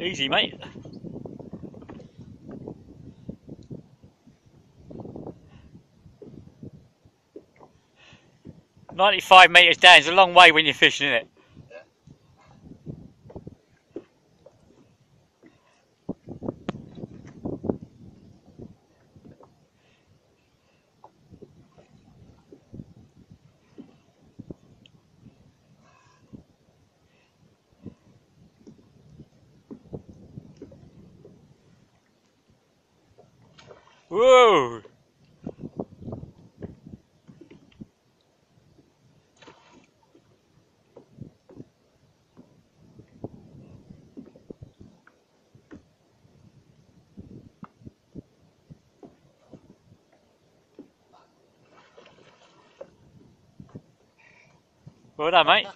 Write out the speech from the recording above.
Easy, mate. Ninety-five metres down is a long way when you're fishing, isn't it? Whoa! Well done, mate.